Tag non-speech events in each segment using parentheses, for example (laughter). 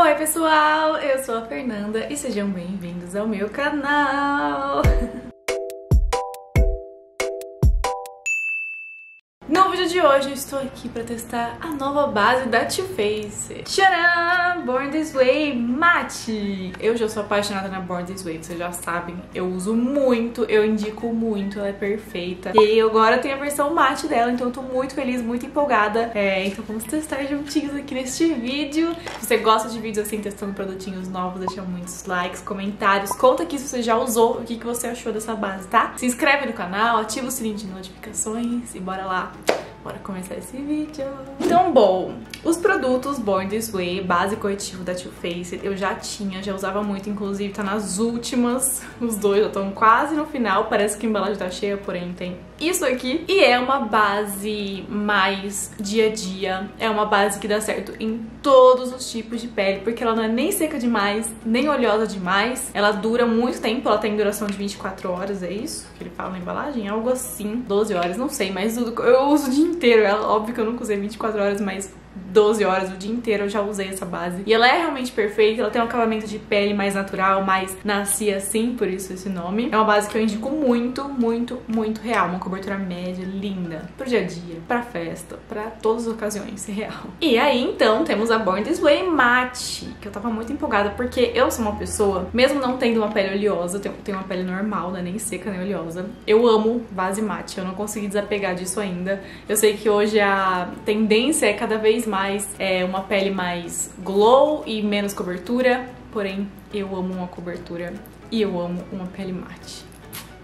Oi pessoal, eu sou a Fernanda e sejam bem-vindos ao meu canal! (laughs) de hoje eu estou aqui para testar a nova base da Too Faced. Tcharam! Born This Way Matte! Eu já sou apaixonada na Born This Way, vocês já sabem. Eu uso muito, eu indico muito, ela é perfeita. E agora tem a versão matte dela, então eu tô muito feliz, muito empolgada. É, então vamos testar juntinhos aqui neste vídeo. Se você gosta de vídeos assim, testando produtinhos novos, deixa muitos likes, comentários. Conta aqui se você já usou, o que, que você achou dessa base, tá? Se inscreve no canal, ativa o sininho de notificações e bora lá Bora começar esse vídeo. Então, bom, os produtos Born This Way, base corretivo da Too Faced, eu já tinha, já usava muito, inclusive tá nas últimas, os dois já estão quase no final, parece que a embalagem tá cheia, porém tem isso aqui. E é uma base mais dia a dia, é uma base que dá certo em todos os tipos de pele, porque ela não é nem seca demais, nem oleosa demais, ela dura muito tempo, ela tem duração de 24 horas, é isso que ele fala na embalagem? Algo assim, 12 horas, não sei, mas eu uso de inteiro. É óbvio que eu nunca usei 24 horas, mas 12 horas o dia inteiro eu já usei essa base. E ela é realmente perfeita, ela tem um acabamento de pele mais natural, mais nascia assim, por isso esse nome. É uma base que eu indico muito, muito, muito real. Uma cobertura média, linda, pro dia a dia, pra festa, pra todas as ocasiões, (laughs) real. E aí, então, temos a Born This Way Matte, que eu tava muito empolgada, porque eu sou uma pessoa, mesmo não tendo uma pele oleosa, tenho, tenho uma pele normal, né, nem seca, nem oleosa, eu amo base mate, eu não consegui desapegar disso ainda. Eu sei que hoje a tendência é cada vez mais é, uma pele mais glow e menos cobertura, porém eu amo uma cobertura e eu amo uma pele mate.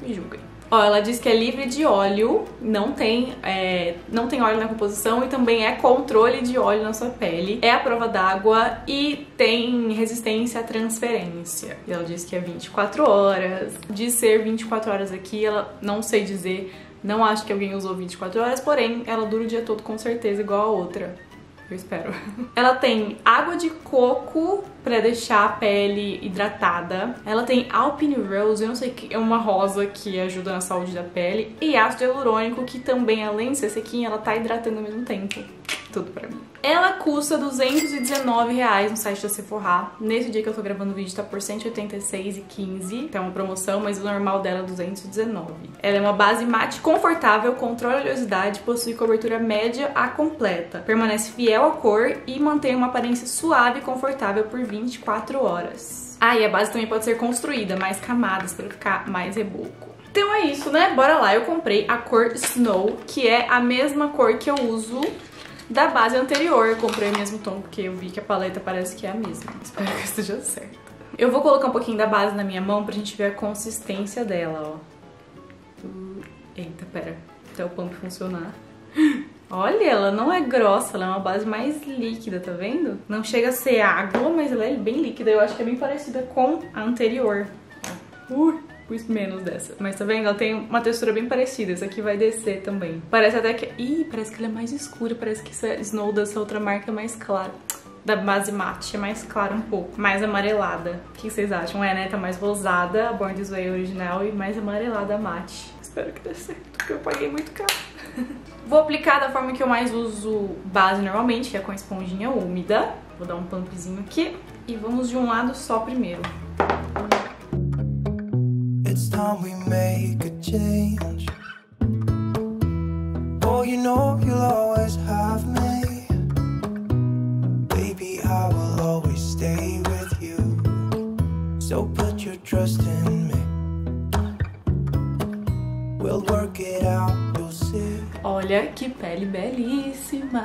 Me julguem. Ó, ela diz que é livre de óleo, não tem, é, não tem óleo na composição e também é controle de óleo na sua pele. É a prova d'água e tem resistência à transferência. Ela diz que é 24 horas. De ser 24 horas aqui, ela não sei dizer, não acho que alguém usou 24 horas, porém ela dura o dia todo com certeza igual a outra. Eu espero. Ela tem água de coco pra deixar a pele hidratada. Ela tem Alpine Rose, eu não sei que é uma rosa que ajuda na saúde da pele. E ácido hialurônico, que também, além de ser sequinha, ela tá hidratando ao mesmo tempo tudo pra mim. Ela custa 219 reais no site da Sephora. Nesse dia que eu tô gravando o vídeo tá por 186,15. Tem uma promoção, mas o normal dela é 219. Ela é uma base mate confortável, controla oleosidade, possui cobertura média a completa. Permanece fiel à cor e mantém uma aparência suave e confortável por 24 horas. Ah, e a base também pode ser construída, mais camadas para ficar mais reboco. Então é isso, né? Bora lá. Eu comprei a cor Snow, que é a mesma cor que eu uso da base anterior. Eu comprei o mesmo tom porque eu vi que a paleta parece que é a mesma. Espero que esteja certo. Eu vou colocar um pouquinho da base na minha mão pra gente ver a consistência dela, ó. Eita, pera. Até o pump funcionar. Olha, ela não é grossa, ela é uma base mais líquida, tá vendo? Não chega a ser água, mas ela é bem líquida. Eu acho que é bem parecida com a anterior. Uh pus menos dessa. Mas tá vendo? Ela tem uma textura bem parecida. Essa aqui vai descer também. Parece até que... Ih, parece que ela é mais escura. Parece que essa Snow dessa outra marca é mais clara. Da base mate é mais clara um pouco. Mais amarelada. O que vocês acham? É, né? Tá mais rosada a Born This Way original e mais amarelada a mate. Espero que dê certo, porque eu paguei muito caro. (laughs) Vou aplicar da forma que eu mais uso base normalmente, que é com a esponjinha úmida. Vou dar um pumpzinho aqui. E vamos de um lado só primeiro time we make a change. Oh, you know you'll always have me. Baby, I will always stay with you. So put your trust in me. We'll work it out, you'll see. Olha que pele belíssima.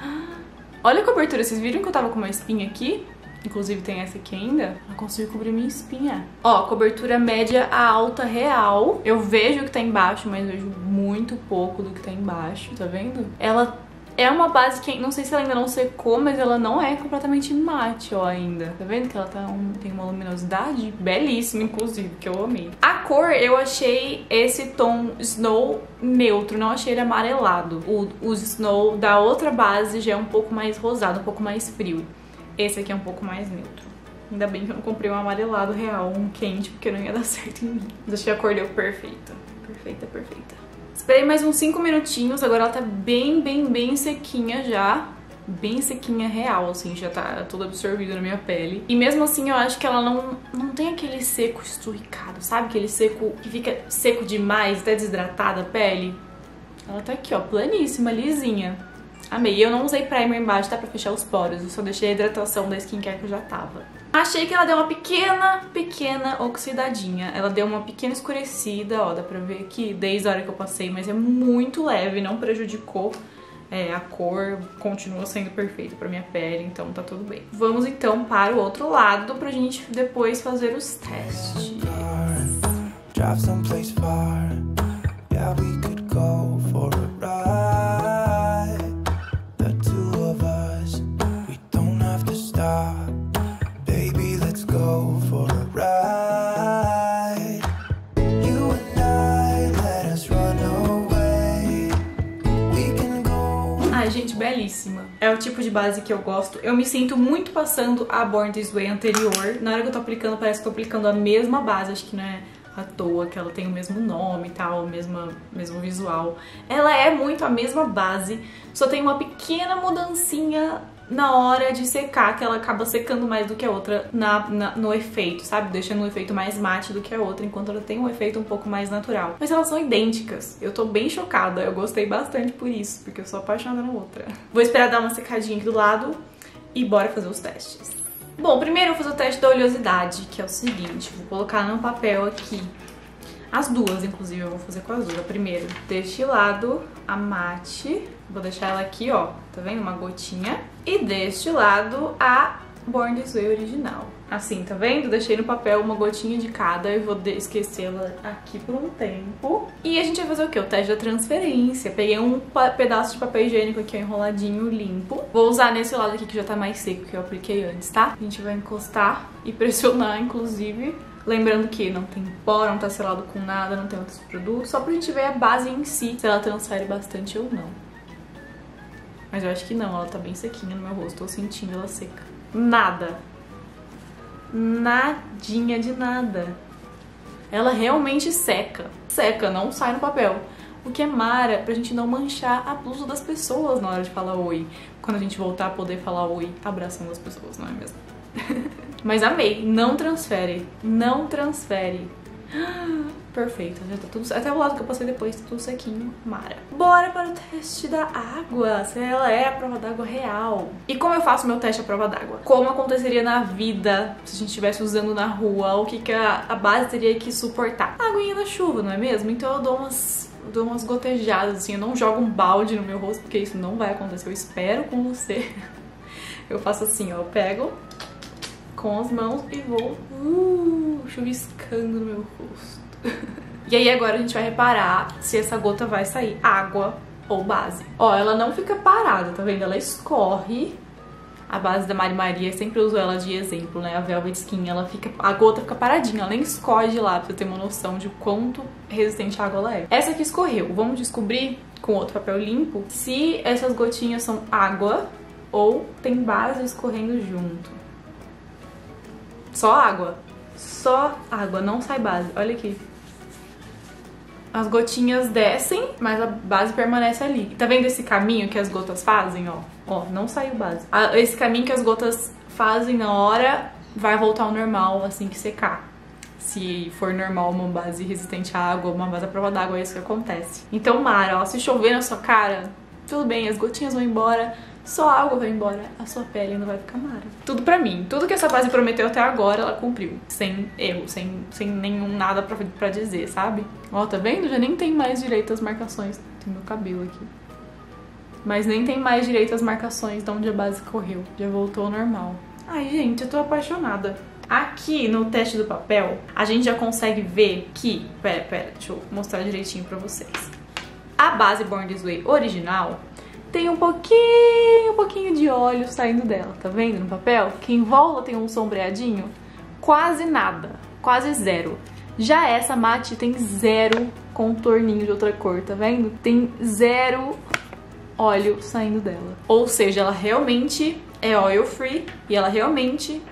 (gasps) Olha a cobertura, vocês viram que eu tava com uma espinha aqui? Inclusive tem essa aqui ainda. Eu consigo cobrir minha espinha. Ó, cobertura média a alta real. Eu vejo o que tá embaixo, mas vejo muito pouco do que tá embaixo, tá vendo? Ela é uma base que, não sei se ela ainda não secou, mas ela não é completamente mate, ó, ainda. Tá vendo que ela tá um, tem uma luminosidade belíssima, inclusive, que eu amei. A cor, eu achei esse tom Snow neutro, não achei ele amarelado. O, o Snow da outra base já é um pouco mais rosado, um pouco mais frio. Esse aqui é um pouco mais neutro. Ainda bem que eu não comprei um amarelado real, um quente, porque não ia dar (laughs) certo em mim. Mas achei a cor deu perfeita. Perfeita, perfeita. Esperei mais uns 5 minutinhos, agora ela tá bem, bem, bem sequinha já. bem sequinha real, assim, já tá tudo absorvido na minha pele. E mesmo assim eu acho que ela não, não tem aquele seco esturricado, sabe? Aquele seco que fica seco demais, até desidratada a pele. Ela tá aqui, ó, planíssima, lisinha. Amei. Eu não usei primer embaixo, tá? Pra fechar os poros. Eu só deixei a hidratação da skincare que eu já tava. Achei que ela deu uma pequena, pequena oxidadinha. Ela deu uma pequena escurecida, ó, dá pra ver aqui desde a hora que eu passei, mas é muito leve, não prejudicou é, a cor, continua sendo perfeita pra minha pele, então tá tudo bem. Vamos então para o outro lado pra gente depois fazer os testes. Drive someplace far, Gente, belíssima. É o tipo de base que eu gosto. Eu me sinto muito passando a Born This Way anterior. Na hora que eu tô aplicando, parece que eu tô aplicando a mesma base. Acho que não é à toa que ela tem o mesmo nome e tal, o mesmo, mesmo visual. Ela é muito a mesma base, só tem uma pequena mudancinha na hora de secar, que ela acaba secando mais do que a outra na, na, no efeito, sabe? Deixando um efeito mais mate do que a outra, enquanto ela tem um efeito um pouco mais natural. Mas elas são idênticas. Eu tô bem chocada, eu gostei bastante por isso, porque eu sou apaixonada na outra. Vou esperar dar uma secadinha aqui do lado e bora fazer os testes. Bom, primeiro eu vou fazer o teste da oleosidade, que é o seguinte, vou colocar no papel aqui as duas, inclusive, eu vou fazer com as duas. A primeira, deste lado, a mate. Vou deixar ela aqui, ó, tá vendo? Uma gotinha. E deste lado, a Born This Way original. Assim, tá vendo? Deixei no papel uma gotinha de cada e vou esquecê-la aqui por um tempo. E a gente vai fazer o quê? O teste da transferência. Peguei um pedaço de papel higiênico aqui, enroladinho, limpo. Vou usar nesse lado aqui que já tá mais seco, que eu apliquei antes, tá? A gente vai encostar e (laughs) pressionar, inclusive, Lembrando que não tem pó, não tá selado com nada, não tem outros produtos, só pra gente ver a base em si, se ela transfere bastante ou não. Mas eu acho que não, ela tá bem sequinha no meu rosto, tô sentindo ela seca. Nada. Nadinha de nada. Ela realmente seca. Seca, não sai no papel. O que é mara pra gente não manchar a blusa das pessoas na hora de falar oi. Quando a gente voltar a poder falar oi, abraçando as pessoas, não é mesmo? (laughs) Mas amei. Não transfere. Não transfere. (gasps) Perfeito, já tá tudo Até o lado que eu passei depois, tá tudo sequinho. Mara. Bora para o teste da água. Se ela é a prova d'água real. E como eu faço meu teste à prova d'água? Como aconteceria na vida se a gente estivesse usando na rua? O que, que a, a base teria que suportar? A aguinha da chuva, não é mesmo? Então eu dou umas eu dou umas gotejadas, assim, eu não jogo um balde no meu rosto, porque isso não vai acontecer, eu espero com você. (laughs) Eu faço assim, ó, eu pego, com as mãos e vou uh, chuviscando no meu rosto. (laughs) e aí agora a gente vai reparar se essa gota vai sair água ou base. Ó, ela não fica parada, tá vendo? Ela escorre. A base da Mari Maria, sempre uso ela de exemplo, né? A Velvet Skin, ela fica, a gota fica paradinha, ela nem escorre de lá, pra você ter uma noção de quanto resistente a água ela é. Essa aqui escorreu, vamos descobrir com outro papel limpo se essas gotinhas são água ou tem base escorrendo junto. Só água. Só água, não sai base. Olha aqui. As gotinhas descem, mas a base permanece ali. Tá vendo esse caminho que as gotas fazem, ó? Ó, não saiu base. Esse caminho que as gotas fazem na hora vai voltar ao normal assim que secar. Se for normal uma base resistente à água, uma base à prova d'água, é isso que acontece. Então, Mara, ó, se chover na sua cara, tudo bem, as gotinhas vão embora, só a água vai embora, a sua pele não vai ficar mara. Tudo pra mim. Tudo que essa base prometeu até agora, ela cumpriu. Sem erro, sem, sem nenhum nada pra, pra dizer, sabe? Ó, tá vendo? Já nem tem mais direito às marcações. Tem meu cabelo aqui. Mas nem tem mais direito às marcações de onde a base correu. Já voltou ao normal. Ai, gente, eu tô apaixonada. Aqui no teste do papel, a gente já consegue ver que... Pera, pera, deixa eu mostrar direitinho pra vocês. A base Born This Way original tem um pouquinho, um pouquinho de óleo saindo dela, tá vendo no papel? Que em volta tem um sombreadinho, quase nada, quase zero. Já essa mate tem zero contorninho de outra cor, tá vendo? Tem zero óleo saindo dela. Ou seja, ela realmente é oil free e ela realmente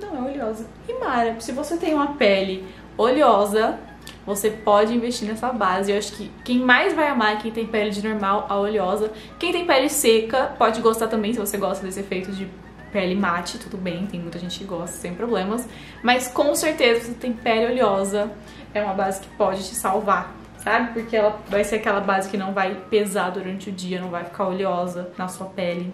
não é oleosa. E Mara, se você tem uma pele oleosa, você pode investir nessa base. Eu acho que quem mais vai amar é quem tem pele de normal a oleosa. Quem tem pele seca pode gostar também, se você gosta desse efeito de pele mate, tudo bem, tem muita gente que gosta, sem problemas. Mas com certeza, se você tem pele oleosa, é uma base que pode te salvar sabe? Porque ela vai ser aquela base que não vai pesar durante o dia, não vai ficar oleosa na sua pele.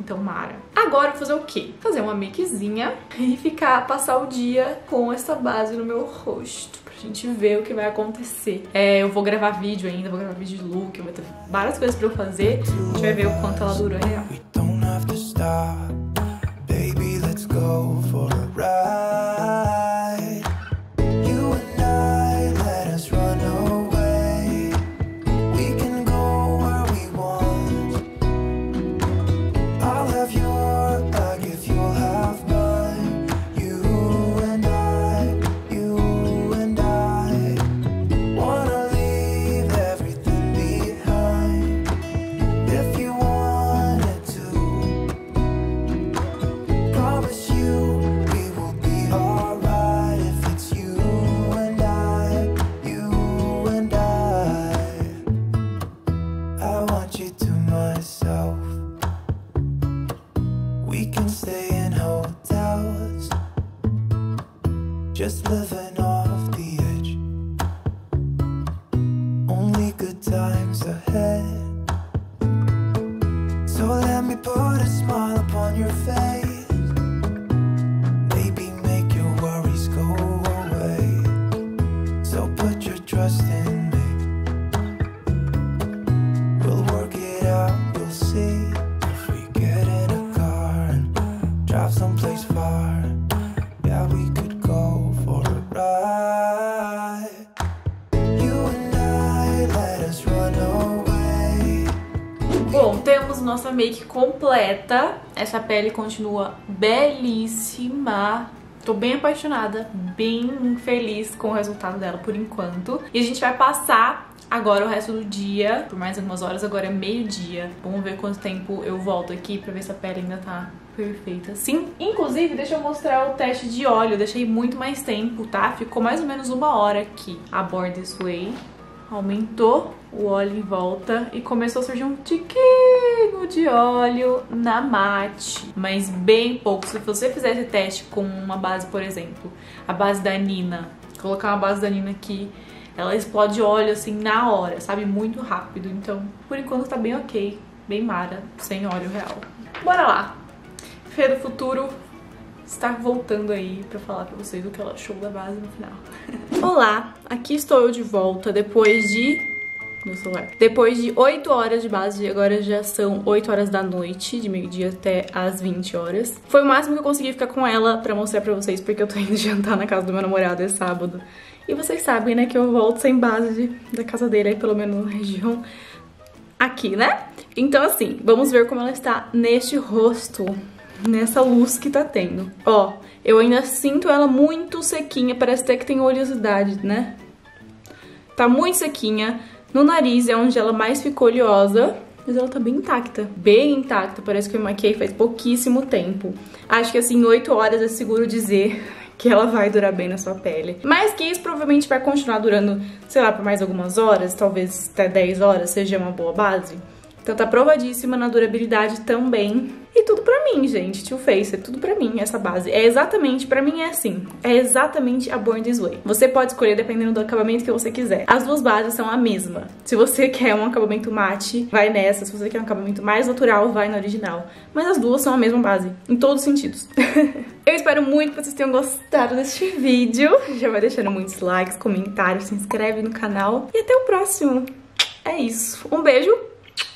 Então, Mara. Agora eu vou fazer o quê? Fazer uma makezinha e ficar, passar o dia com essa base no meu rosto. Pra gente ver o que vai acontecer. É, eu vou gravar vídeo ainda, vou gravar vídeo de look, vai ter várias coisas pra eu fazer. A gente vai ver o quanto ela dura real. Baby, let's go only good times ahead. So let me put a smile upon your face. Nossa make completa. Essa pele continua belíssima. Tô bem apaixonada, bem feliz com o resultado dela por enquanto. E a gente vai passar agora o resto do dia, por mais algumas horas, agora é meio-dia. Vamos ver quanto tempo eu volto aqui pra ver se a pele ainda tá perfeita sim. Inclusive, deixa eu mostrar o teste de óleo, eu deixei muito mais tempo, tá? Ficou mais ou menos uma hora aqui. A Born This Way aumentou o óleo em volta e começou a surgir um tiquinho de óleo na mate, mas bem pouco. Se você fizer esse teste com uma base, por exemplo, a base da Nina, colocar uma base da Nina aqui, ela explode óleo assim na hora, sabe? Muito rápido. Então, por enquanto tá bem ok, bem mara, sem óleo real. Bora lá! Fê do Futuro está voltando aí pra falar pra vocês o que ela achou da base no final. (laughs) Olá, aqui estou eu de volta depois de no celular. Depois de 8 horas de base, agora já são 8 horas da noite, de meio-dia até as 20 horas. Foi o máximo que eu consegui ficar com ela pra mostrar pra vocês, porque eu tô indo (laughs) jantar na casa do meu namorado, é sábado. E vocês sabem, né, que eu volto sem base de, da casa dele, aí pelo menos na região aqui, né? Então assim, vamos ver como ela está neste rosto nessa luz que tá tendo. Ó, eu ainda sinto ela muito sequinha, parece até que tem oleosidade, né? Tá muito sequinha. No nariz é onde ela mais ficou oleosa, mas ela tá bem intacta, bem intacta. Parece que eu maquiei faz pouquíssimo tempo. Acho que assim, 8 horas é seguro dizer (laughs) que ela vai durar bem na sua pele. Mas que isso provavelmente vai continuar durando, sei lá, por mais algumas horas, talvez até 10 horas seja uma boa base. Então tá provadíssima na durabilidade também. E tudo pra mim, gente, Too Faced, é tudo pra mim essa base. É exatamente, pra mim é assim, é exatamente a Born This Way. Você pode escolher dependendo do acabamento que você quiser. As duas bases são a mesma. Se você (laughs) quer um acabamento mate, vai nessa. Se você quer um acabamento mais natural, vai na original. Mas as duas são a mesma base, em todos os sentidos. (laughs) Eu espero muito que vocês tenham gostado deste vídeo. Já vai deixando muitos likes, comentários, se inscreve no canal. E até o próximo. É isso. Um beijo